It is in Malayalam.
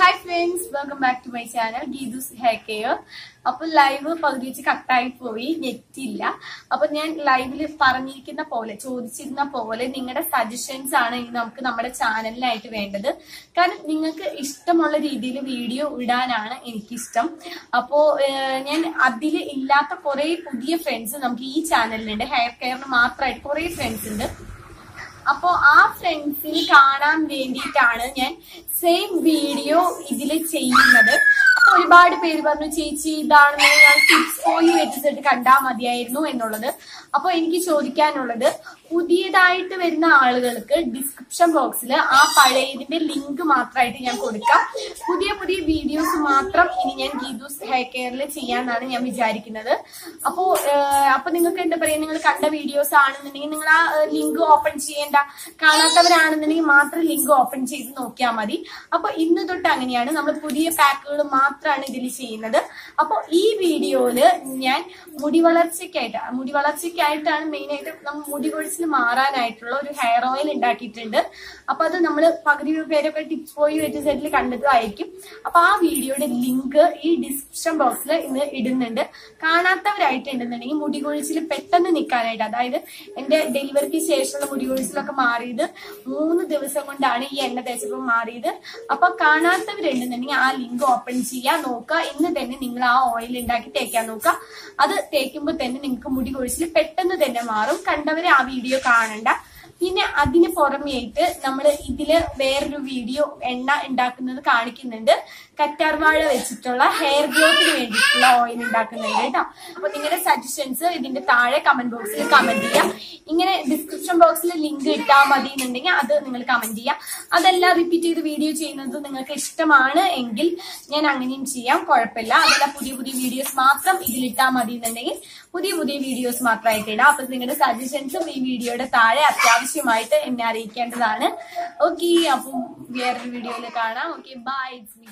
Hi friends welcome back to my channel Geethu's hair care അപ്പൊ ലൈവ് പകുതി വെച്ച് കട്ടായി പോയി നെറ്റില്ല അപ്പൊ ഞാൻ ലൈവിൽ പറഞ്ഞിരിക്കുന്ന പോലെ ചോദിച്ചിരുന്ന പോലെ നിങ്ങളുടെ സജഷൻസ് ആണ് നമുക്ക് നമ്മുടെ ചാനലിനായിട്ട് വേണ്ടത്. കാരണം നിങ്ങൾക്ക് ഇഷ്ടമുള്ള രീതിയിൽ വീഡിയോ ഇടാനാണ് എനിക്കിഷ്ടം. അപ്പോ ഞാൻ അതിൽ ഇല്ലാത്ത കുറെ പുതിയ ഫ്രണ്ട്സ് നമുക്ക് ഈ ചാനലിലുണ്ട് ഹെയർ കെയറിന് മാത്രമായിട്ട് കുറെ ഫ്രണ്ട്സ് ഉണ്ട്. അപ്പോ ആ ഫ്രണ്ട്സിന് കാണാൻ വേണ്ടിയിട്ടാണ് ഞാൻ സെയിം വീഡിയോ ഇതിൽ ചെയ്യുന്നത്. അപ്പൊ ഒരുപാട് പേര് പറഞ്ഞു ചേച്ചി ഇതാണ് ഞാൻ ടിപ്സ് പോയി വെച്ചിട്ട് കണ്ടാൽ മതിയായിരുന്നു എന്നുള്ളത്. അപ്പൊ എനിക്ക് ചോദിക്കാനുള്ളത് പുതിയതായിട്ട് വരുന്ന ആളുകൾക്ക് ഡിസ്ക്രിപ്ഷൻ ബോക്സിൽ ആ പഴയതിന്റെ ലിങ്ക് മാത്രമായിട്ട് ഞാൻ കൊടുക്കാം. പുതിയ പുതിയ വീഡിയോസ് മാത്രം ഇനി ഞാൻ ഗീതൂസ് ഹെയർ കെയറിൽ ചെയ്യാന്നാണ് ഞാൻ വിചാരിക്കുന്നത്. അപ്പോ ഏഹ്, അപ്പൊ നിങ്ങൾക്ക് എന്താ പറയാ നിങ്ങൾ കണ്ട വീഡിയോസ് ആണെന്നുണ്ടെങ്കിൽ നിങ്ങൾ ആ ലിങ്ക് ഓപ്പൺ ചെയ്യേണ്ട കാണാത്തവരാണെന്നുണ്ടെങ്കിൽ മാത്രം ലിങ്ക് ഓപ്പൺ ചെയ്ത് നോക്കിയാൽ മതി. അപ്പൊ ഇന്ന് തൊട്ട് അങ്ങനെയാണ് നമ്മൾ പുതിയ പാക്കുകൾ മാത്രമാണ് ഇതിൽ ചെയ്യുന്നത്. അപ്പൊ ഈ വീഡിയോയിൽ ഞാൻ മുടി വളർച്ചയ്ക്കായിട്ട് മുടി വളർച്ചയ്ക്കായിട്ടാണ് മെയിൻ ആയിട്ട് നമ്മൾ മുടി കൊഴിച്ചിൽ മാറാനായിട്ടുള്ള ഒരു ഹെയർ ഓയിൽ ഉണ്ടാക്കിയിട്ടുണ്ട്. അപ്പൊ അത് നമ്മൾ പകുതി പേരൊക്കെ ടിപ്സ് പോയി വെച്ച് സെറ്റിൽ കണ്ടതായിരിക്കും. അപ്പൊ ആ വീഡിയോയുടെ ലിങ്ക് ഈ ഡിസ്ക്രിപ്ഷൻ ബോക്സിൽ ഇന്ന് ഇടുന്നുണ്ട്. കാണാത്തവരായിട്ടുണ്ടെന്നുണ്ടെങ്കിൽ മുടി മുടികൊഴിച്ചിൽ പെട്ടെന്ന് നിൽക്കാനായിട്ട് അതായത് എന്റെ ഡെലിവറിക്ക് ശേഷമുള്ള മുടികൊഴിച്ചിലൊക്കെ മാറിയത് മൂന്ന് ദിവസം കൊണ്ടാണ് ഈ എണ്ണ തേച്ചപ്പോൾ മാറിയത്. അപ്പൊ കാണാത്തവരുണ്ടെന്നുണ്ടെങ്കിൽ ആ ലിങ്ക് ഓപ്പൺ ചെയ്യാൻ നോക്കുക. ഇന്ന് തന്നെ നിങ്ങൾ ആ ഓയിൽ ഉണ്ടാക്കി തേക്കാൻ നോക്കുക. അത് തേക്കുമ്പോൾ തന്നെ നിങ്ങൾക്ക് മുടി കൊഴിച്ചിൽ പെട്ടെന്ന് തന്നെ മാറും. കണ്ടവരെ ആ വീഡിയോ കാണണ്ട. പിന്നെ അതിന് പുറമെയായിട്ട് നമ്മൾ ഇതിൽ വേറൊരു വീഡിയോ എണ്ണ ഉണ്ടാക്കുന്നത് കാണിക്കുന്നുണ്ട്. കറ്റാർവാഴ വെച്ചിട്ടുള്ള ഹെയർ ഗ്രോത്തിന് വേണ്ടിയിട്ടുള്ള ഓയിൽ ഉണ്ടാക്കുന്നുണ്ട് കേട്ടോ. അപ്പൊ നിങ്ങളുടെ സജഷൻസ് ഇതിന്റെ താഴെ കമന്റ് ബോക്സിൽ കമന്റ് ചെയ്യാം. ഇങ്ങനെ ഡിസ്ക്രിപ്ഷൻ ബോക്സിൽ ലിങ്ക് ഇട്ടാൽ മതി എന്നുണ്ടെങ്കിൽ അത് നിങ്ങൾ കമന്റ് ചെയ്യാം. അതെല്ലാം റിപ്പീറ്റ് ചെയ്ത് വീഡിയോ ചെയ്യുന്നത് നിങ്ങൾക്ക് ഇഷ്ടമാണ് എങ്കിൽ ഞാൻ അങ്ങനെയും ചെയ്യാം. കുഴപ്പമില്ല. അതല്ല പുതിയ പുതിയ വീഡിയോസ് മാത്രം ഇതിലിട്ടാൽ മതി എന്നുണ്ടെങ്കിൽ പുതിയ പുതിയ വീഡിയോസ് മാത്രമായിട്ട് ഇടാം. അപ്പൊ നിങ്ങളുടെ സജഷൻസും ഈ വീഡിയോയുടെ താഴെ അത്യാവശ്യമായിട്ട് എന്നെ അറിയിക്കേണ്ടതാണ്. ഓക്കെ അപ്പം വേറൊരു വീഡിയോയിൽ കാണാം. Okay bye it's me